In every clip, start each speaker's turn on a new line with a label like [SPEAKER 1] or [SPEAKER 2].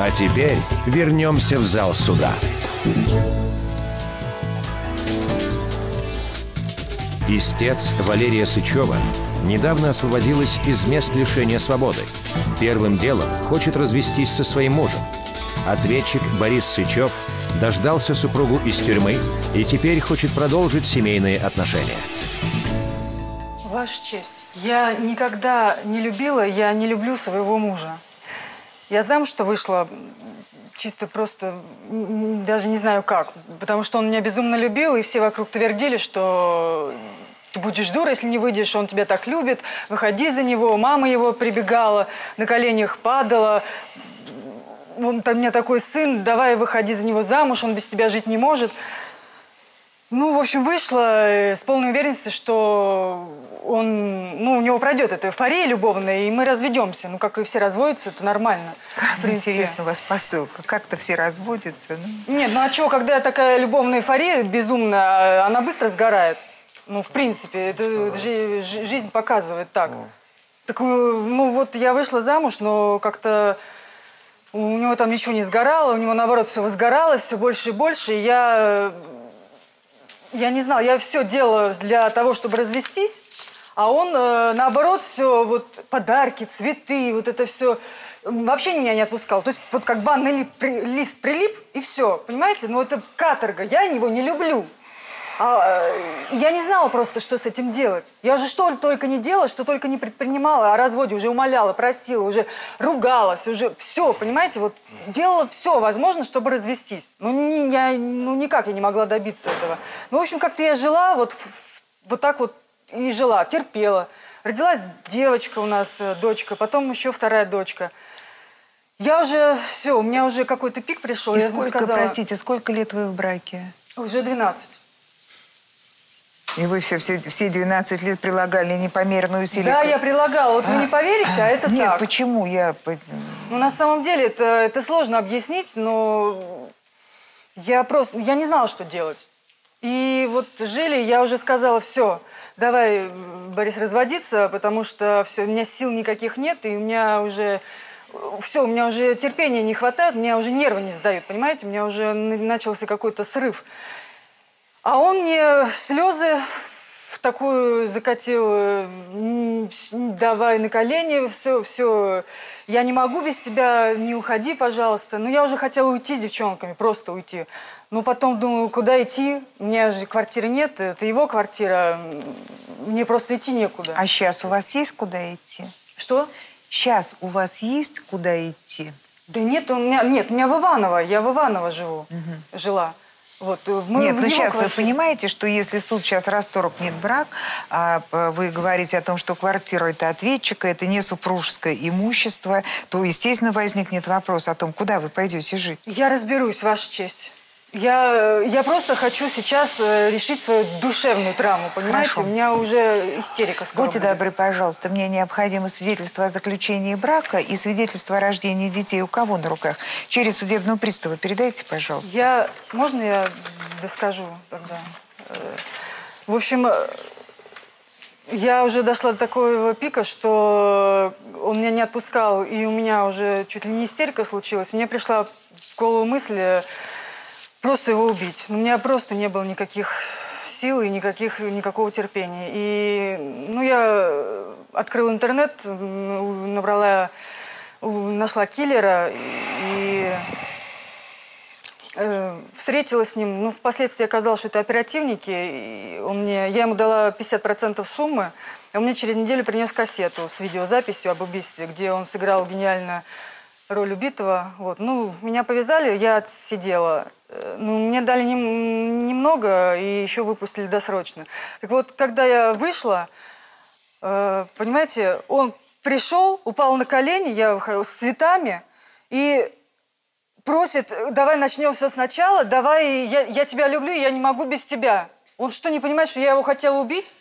[SPEAKER 1] А теперь вернемся в зал суда. Истец Валерия Сычева недавно освободилась из мест лишения свободы. Первым делом хочет развестись со своим мужем. Ответчик Борис Сычев дождался супругу из тюрьмы и теперь хочет продолжить семейные отношения.
[SPEAKER 2] Ваша честь, я никогда не любила, я не люблю своего мужа. Я замуж-то вышла чисто просто, даже не знаю как, потому что он меня безумно любил, и все вокруг твердили, что ты будешь дура, если не выйдешь, он тебя так любит, выходи за него. Мама его прибегала, на коленях падала. Он, там, у меня такой сын, давай выходи за него замуж, он без тебя жить не может. Ну, в общем, вышла э, с полной уверенностью, что он, ну, у него пройдет эта эйфория любовная, и мы разведемся. Ну, как и все разводятся, это нормально. принципе.
[SPEAKER 3] Интересно у вас посылка. Как-то все разводятся. Ну,
[SPEAKER 2] Нет, ну а чего, когда такая любовная эйфория безумная, а она быстро сгорает. Ну, в принципе, это жи- жи- жизнь показывает так. Так, э, ну вот я вышла замуж, но как-то у него там ничего не сгорало, у него наоборот все возгоралось, все больше и больше. И я, я не знала, я все делала для того, чтобы развестись, а он э, наоборот все вот подарки, цветы, вот это все вообще меня не отпускал. То есть вот как банный лист прилип и все, понимаете? Ну это каторга, я его не люблю. А, э, я не знала просто, что с этим делать. Я же что только не делала, что только не предпринимала о разводе, уже умоляла, просила, уже ругалась, уже все, понимаете, вот делала все возможно, чтобы развестись. Ну, не, я, ну никак я не могла добиться этого. Ну, в общем, как-то я жила вот, вот так вот и жила, терпела. Родилась девочка у нас, э, дочка, потом еще вторая дочка. Я уже, все, у меня уже какой-то пик пришел.
[SPEAKER 3] и
[SPEAKER 2] я
[SPEAKER 3] сколько,
[SPEAKER 2] сказала,
[SPEAKER 3] простите, сколько лет вы в браке?
[SPEAKER 2] Уже 12.
[SPEAKER 3] И вы все, все, все 12 лет прилагали непомерную усилия.
[SPEAKER 2] Да, я прилагала. Вот вы не поверите, а это
[SPEAKER 3] Нет,
[SPEAKER 2] так.
[SPEAKER 3] почему? Я...
[SPEAKER 2] Ну, на самом деле, это, это сложно объяснить, но я просто, я не знала, что делать. И вот жили, я уже сказала, все, давай, Борис, разводиться, потому что все, у меня сил никаких нет, и у меня уже, все, у меня уже терпения не хватает, у меня уже нервы не сдают, понимаете, у меня уже начался какой-то срыв. А он мне слезы в такую закатил, давай на колени, все, все, я не могу без тебя, не уходи, пожалуйста. Ну, я уже хотела уйти с девчонками, просто уйти. Ну, потом думаю, куда идти? У меня же квартиры нет, это его квартира, мне просто идти некуда.
[SPEAKER 3] А сейчас у вас есть куда идти?
[SPEAKER 2] Что?
[SPEAKER 3] Сейчас у вас есть куда идти?
[SPEAKER 2] Да нет, у меня, нет, у меня в Иваново, я в Иваново живу, жила. Вот, э, мы
[SPEAKER 3] Нет,
[SPEAKER 2] в
[SPEAKER 3] ну сейчас вы
[SPEAKER 2] квартире.
[SPEAKER 3] понимаете, что если суд сейчас расторгнет брак, а п- вы говорите о том, что квартира это ответчика, это не супружеское имущество, то, естественно, возникнет вопрос о том, куда вы пойдете жить.
[SPEAKER 2] Я разберусь, Ваша честь. Я, э, я просто хочу сейчас э, решить свою душевную травму, понимаете?
[SPEAKER 3] Хорошо.
[SPEAKER 2] У меня уже истерика скоро
[SPEAKER 3] Будьте
[SPEAKER 2] будет.
[SPEAKER 3] добры, пожалуйста, мне необходимо свидетельство о заключении брака и свидетельство о рождении детей у кого на руках? Через судебного пристава передайте, пожалуйста.
[SPEAKER 2] Я... Можно я доскажу тогда? Э, В общем, я уже дошла до такого пика, что он меня не отпускал, и у меня уже чуть ли не истерика случилась. Мне пришла в голову мысль просто его убить. У меня просто не было никаких сил и никаких, никакого терпения. И ну, я открыла интернет, набрала, нашла киллера и э, встретилась с ним. Ну, впоследствии оказалось, что это оперативники. И он мне, я ему дала 50% суммы, он мне через неделю принес кассету с видеозаписью об убийстве, где он сыграл гениально роль убитого. Вот. Ну, меня повязали, я отсидела. Э, Ну, мне дали нем- немного и еще выпустили досрочно. Так вот, когда я вышла, э, понимаете, он пришел, упал на колени, я выходила с цветами, и просит, «Э, давай начнем все сначала, давай, я, я тебя люблю, я не могу без тебя. Он что, не понимает, что я его хотела убить?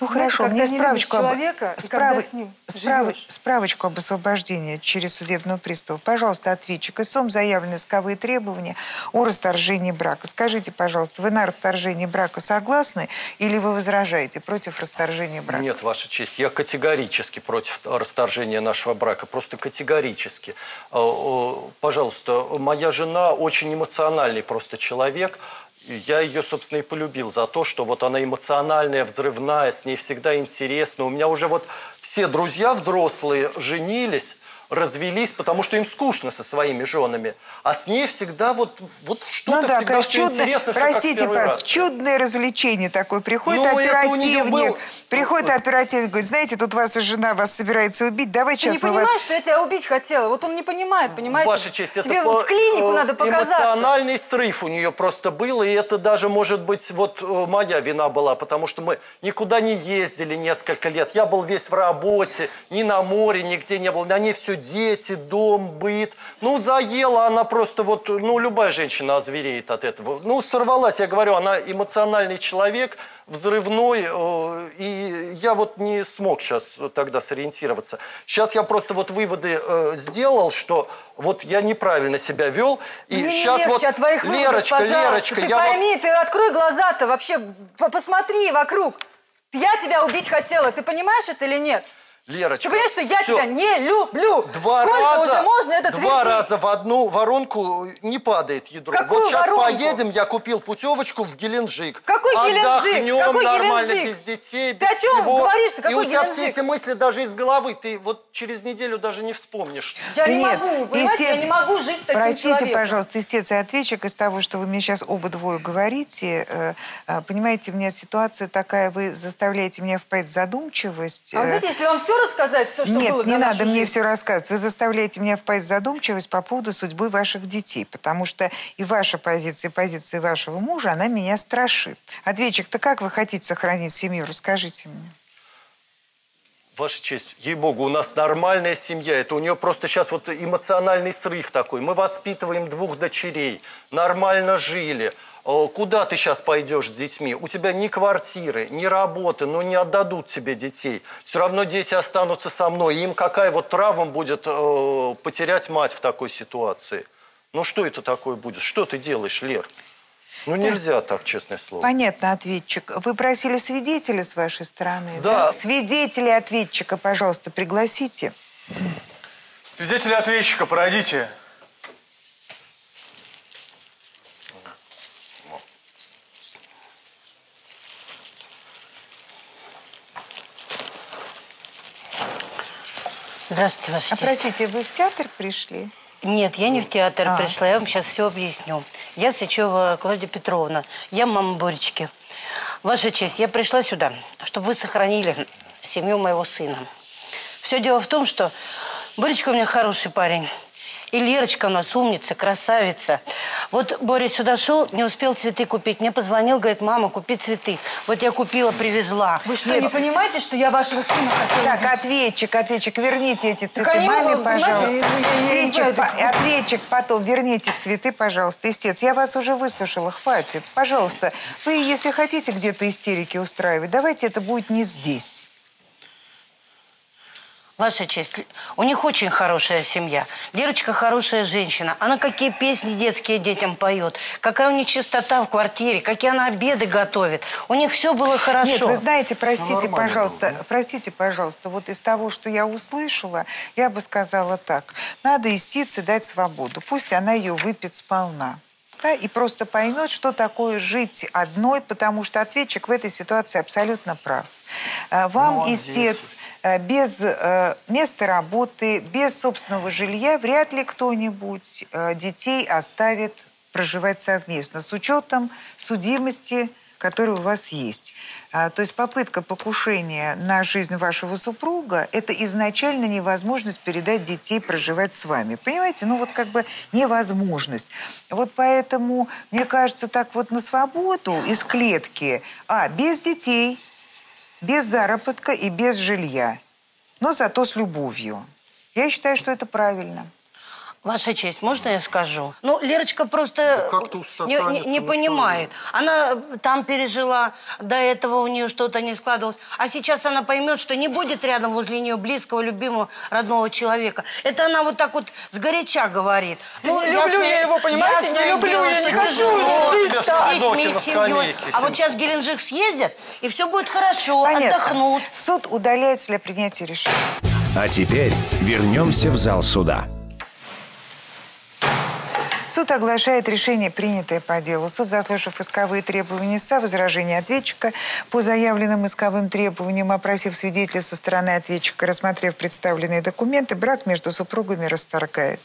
[SPEAKER 3] Ну
[SPEAKER 2] Знаете,
[SPEAKER 3] хорошо,
[SPEAKER 2] когда
[SPEAKER 3] мне
[SPEAKER 2] не
[SPEAKER 3] справочку об-
[SPEAKER 2] человека, когда с ним живешь.
[SPEAKER 3] справочку об освобождении через судебного пристава. Пожалуйста, ответчик. Истцом заявлены исковые требования о расторжении брака. Скажите, пожалуйста, вы на расторжение брака согласны или вы возражаете против расторжения брака?
[SPEAKER 4] Нет, Ваша честь, я категорически против расторжения нашего брака, просто категорически. Э, Пожалуйста, моя жена очень эмоциональный просто человек. Я ее, собственно, и полюбил за то, что вот она эмоциональная, взрывная, с ней всегда интересно. У меня уже вот все друзья взрослые женились, развелись, потому что им скучно со своими женами. А с ней всегда вот, вот что-то
[SPEAKER 3] ну да,
[SPEAKER 4] всегда
[SPEAKER 3] конечно,
[SPEAKER 4] все
[SPEAKER 3] чудное,
[SPEAKER 4] интересно, как
[SPEAKER 3] простите, пожалуйста,
[SPEAKER 4] раз.
[SPEAKER 3] чудное развлечение такое. Приходит
[SPEAKER 4] Ну, это
[SPEAKER 3] оперативник,
[SPEAKER 4] был-
[SPEAKER 3] приходит
[SPEAKER 4] Вот.
[SPEAKER 3] оперативник, говорит, знаете, тут ваша жена вас собирается убить, давай
[SPEAKER 2] Ты
[SPEAKER 3] сейчас
[SPEAKER 2] не
[SPEAKER 3] мы вас...
[SPEAKER 2] понимаешь, что я тебя убить хотела? Вот он не понимает, понимаете?
[SPEAKER 4] Ваша честь, это
[SPEAKER 2] Тебе
[SPEAKER 4] по-
[SPEAKER 2] вот в клинику
[SPEAKER 4] э,
[SPEAKER 2] надо показаться.
[SPEAKER 4] Эмоциональный срыв у нее просто был, и это даже, может быть, вот э, моя вина была, потому что мы никуда не ездили несколько лет. Я был весь в работе, ни на море, нигде не был. На ней все дети, дом, быт. Ну, заела она просто вот, ну, любая женщина озвереет от этого. Ну, сорвалась, я говорю, она эмоциональный человек, взрывной, э, и я вот не смог сейчас тогда сориентироваться. Сейчас я просто вот выводы э, сделал, что вот я неправильно себя вел, и
[SPEAKER 2] Мне не
[SPEAKER 4] сейчас
[SPEAKER 2] легче
[SPEAKER 4] вот
[SPEAKER 2] от твоих выводов,
[SPEAKER 4] Лерочка,
[SPEAKER 2] пожалуйста.
[SPEAKER 4] Лерочка,
[SPEAKER 2] ты
[SPEAKER 4] я вот-
[SPEAKER 2] пойми, ты открой глаза-то вообще, по- посмотри вокруг. Я тебя убить хотела, ты понимаешь это или нет?
[SPEAKER 4] Лерочка,
[SPEAKER 2] Ты понимаешь, что я
[SPEAKER 4] всё.
[SPEAKER 2] тебя не люблю?
[SPEAKER 4] Два
[SPEAKER 2] Сколько
[SPEAKER 4] раза,
[SPEAKER 2] уже можно это
[SPEAKER 4] два
[SPEAKER 2] твердить?
[SPEAKER 4] раза в одну воронку не падает ядро.
[SPEAKER 2] Какую
[SPEAKER 4] вот сейчас
[SPEAKER 2] воронку?
[SPEAKER 4] поедем, я купил путевочку в Геленджик.
[SPEAKER 2] Какой Геленджик?
[SPEAKER 4] Отдохнем
[SPEAKER 2] Какой
[SPEAKER 4] нормально,
[SPEAKER 2] Геленджик?
[SPEAKER 4] без детей,
[SPEAKER 2] Ты
[SPEAKER 4] без
[SPEAKER 2] о чем
[SPEAKER 4] всего.
[SPEAKER 2] говоришь-то?
[SPEAKER 4] И
[SPEAKER 2] Какой
[SPEAKER 4] у тебя все
[SPEAKER 2] Геленджик?
[SPEAKER 4] эти мысли даже из головы, ты вот через неделю даже не вспомнишь.
[SPEAKER 2] Я
[SPEAKER 3] Да
[SPEAKER 2] не
[SPEAKER 3] нет,
[SPEAKER 2] могу, понимаете, я
[SPEAKER 3] естественно.
[SPEAKER 2] не могу жить с таким
[SPEAKER 3] Простите,
[SPEAKER 2] человеком.
[SPEAKER 3] пожалуйста, истец и ответчик из того, что вы мне сейчас оба двое говорите. э, э, Понимаете, у меня ситуация такая, вы заставляете меня впасть в задумчивость.
[SPEAKER 2] А вы
[SPEAKER 3] э,
[SPEAKER 2] знаете, если вам все рассказать, все, что
[SPEAKER 3] Нет,
[SPEAKER 2] было
[SPEAKER 3] не надо мне
[SPEAKER 2] жизнь.
[SPEAKER 3] все рассказывать. Вы заставляете меня впасть в задумчивость по поводу судьбы ваших детей, потому что и ваша позиция, и позиция вашего мужа, она меня страшит. Ответчик-то как вы хотите сохранить семью? Расскажите мне.
[SPEAKER 4] Ваша честь, ей-богу, у нас нормальная семья. Это у нее просто сейчас вот эмоциональный срыв такой. Мы воспитываем двух дочерей, нормально жили. О, Куда ты сейчас пойдешь с детьми? У тебя ни квартиры, ни работы, но не отдадут тебе детей. Все равно дети останутся со мной. Им какая вот травма будет э, потерять мать в такой ситуации? Ну что это такое будет? Что ты делаешь, Лер? Ну нельзя так, честное слово.
[SPEAKER 3] Понятно, ответчик. Вы просили свидетеля с вашей стороны,
[SPEAKER 4] Да.
[SPEAKER 3] Свидетеля ответчика, пожалуйста, пригласите.
[SPEAKER 5] Свидетели ответчика, пройдите.
[SPEAKER 6] Здравствуйте, Ваша
[SPEAKER 3] А
[SPEAKER 6] честь.
[SPEAKER 3] простите, вы в театр пришли?
[SPEAKER 6] Нет, я не в театр
[SPEAKER 3] А.
[SPEAKER 6] пришла, я вам сейчас все объясню. Я Сычева Клавдия Петровна, я мама Боречки. Ваша честь, я пришла сюда, чтобы вы сохранили семью моего сына. Все дело в том, что Боречка у меня хороший парень. И Лерочка у нас умница, красавица. Вот Боря сюда шел, не успел цветы купить. Мне позвонил, говорит, мама, купи цветы. Вот я купила, привезла.
[SPEAKER 2] Вы что, не понимаете, что я вашего сына хотела
[SPEAKER 3] Так, ответчик, ответчик, верните эти цветы
[SPEAKER 2] они
[SPEAKER 3] маме,
[SPEAKER 2] понимаете,
[SPEAKER 3] пожалуйста.
[SPEAKER 2] я- я- я не
[SPEAKER 3] Ответчик, по- ответчик потом, верните цветы, пожалуйста. Истец, я вас уже выслушала, хватит. Пожалуйста, вы, если хотите где-то истерики устраивать, давайте это будет не здесь.
[SPEAKER 6] Ваша честь, у них очень хорошая семья. Лерочка хорошая женщина. Она какие песни детские детям поет. Какая у них чистота в квартире. Какие она обеды готовит. У них все было хорошо.
[SPEAKER 3] Нет, вы знаете, простите,
[SPEAKER 5] Ну,
[SPEAKER 3] пожалуйста,
[SPEAKER 5] было,
[SPEAKER 3] простите, пожалуйста, вот из того, что я услышала, я бы сказала так. Надо истице дать свободу. Пусть она ее выпьет сполна. Да, и просто поймет, что такое жить одной, потому что ответчик в этой ситуации абсолютно прав. Э, Вам,
[SPEAKER 4] Молодец.
[SPEAKER 3] истец, э, без э, места работы, без собственного жилья вряд ли кто-нибудь э, детей оставит проживать совместно с учетом судимости, которая у вас есть. А, То есть попытка покушения на жизнь вашего супруга – это изначально невозможность передать детей проживать с вами. Понимаете? Ну вот как бы невозможность. Вот поэтому, мне кажется, так вот на свободу из клетки, а, без детей, без заработка и без жилья, но зато с любовью. Я считаю, что это правильно.
[SPEAKER 6] Ваша честь, можно я скажу? Ну, Лерочка просто
[SPEAKER 4] Да
[SPEAKER 6] не, не- не
[SPEAKER 4] ну
[SPEAKER 6] понимает. Она там пережила, до этого у нее что-то не складывалось. А сейчас она поймет, что не будет рядом возле нее близкого, любимого, родного человека. Это она вот так вот сгоряча говорит. Ну,
[SPEAKER 2] не люблю я его, понимаете? Не
[SPEAKER 6] ясное
[SPEAKER 2] люблю,
[SPEAKER 6] дело,
[SPEAKER 2] я не хочу уже жить
[SPEAKER 6] с
[SPEAKER 2] так.
[SPEAKER 6] детьми, семьей. А вот сейчас в Геленджик съездят, и все будет хорошо,
[SPEAKER 3] Понятно.
[SPEAKER 6] отдохнут.
[SPEAKER 3] Суд удаляется для принятия решения.
[SPEAKER 1] А теперь вернемся в зал суда.
[SPEAKER 3] Суд оглашает решение, принятое по делу. Суд, заслушав исковые требования ИСА, возражения ответчика по заявленным исковым требованиям, опросив свидетеля со стороны ответчика, рассмотрев представленные документы, брак между супругами расторгает.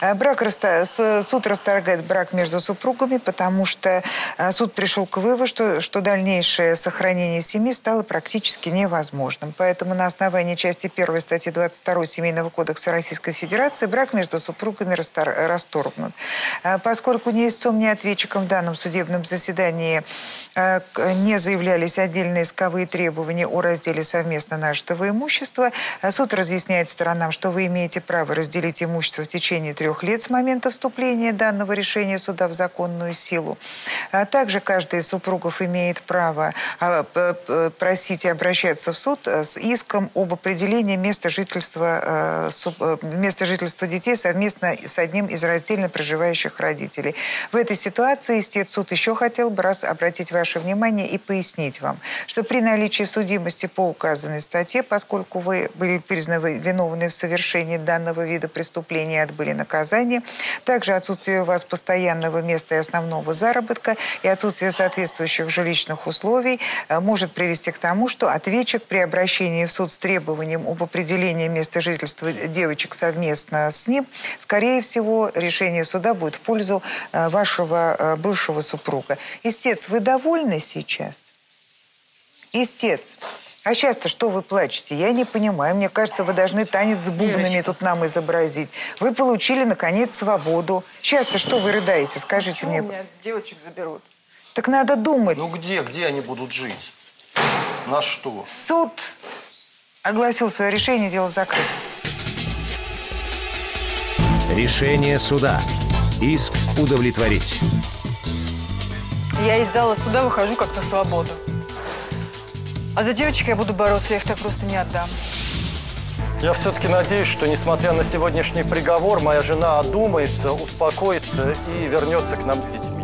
[SPEAKER 3] Э, Брак с- Суд расторгает брак между супругами, потому что э, суд пришел к выводу, что, что дальнейшее сохранение семьи стало практически невозможным. Поэтому на основании части 1 статьи 22 Семейного кодекса Российской Федерации брак между супругами растор- расторгнут. А Поскольку ни истцом, ни ответчиком в данном судебном заседании э, не заявлялись отдельные исковые требования о разделе совместно нажитого имущества, э, суд разъясняет сторонам, что вы имеете право разделить имущество в течение трех лет с момента вступления данного решения суда в законную силу. А Также каждый из супругов имеет право а, просить и обращаться в суд э, с иском об определении места жительства, э, э, места жительства детей совместно с одним из раздельно проживающих родителей. В этой ситуации истец суд еще хотел бы раз обратить ваше внимание и пояснить вам, что при наличии судимости по указанной статье, поскольку вы были признаны виновны в совершении данного вида преступления и отбыли наказание, также отсутствие у вас постоянного места и основного заработка и отсутствие соответствующих жилищных условий э, может привести к тому, что ответчик при обращении в суд с требованием об определении места жительства девочек совместно с ним, скорее всего, решение суда будет в пользу э, вашего э, бывшего супруга. Истец, вы довольны сейчас? Истец. А сейчас-то что вы плачете? Я не понимаю. Мне кажется, вы должны танец с бубнами тут нам изобразить. Вы получили, наконец, свободу. Сейчас-то что вы рыдаете? Скажите
[SPEAKER 2] Почему
[SPEAKER 3] мне.
[SPEAKER 2] меня девочек заберут?
[SPEAKER 3] Так надо думать.
[SPEAKER 4] Ну где, где они будут жить? На что?
[SPEAKER 3] Суд огласил свое решение, дело закрыто.
[SPEAKER 1] Решение суда. Иск удовлетворить.
[SPEAKER 2] Я из зала суда выхожу как на свободу. А за девочек я буду бороться, я их так просто не отдам.
[SPEAKER 4] Я все-таки надеюсь, что несмотря на сегодняшний приговор, моя жена одумается, успокоится и вернется к нам с детьми.